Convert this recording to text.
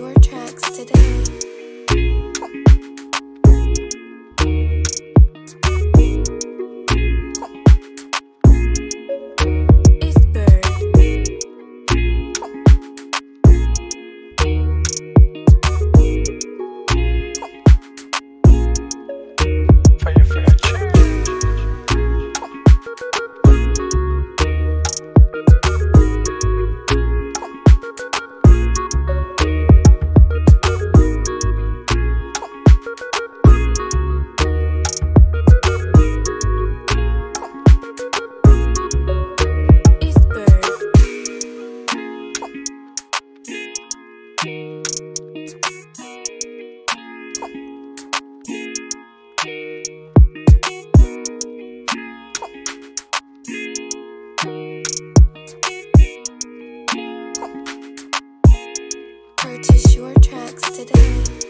your tracks today. your tracks today.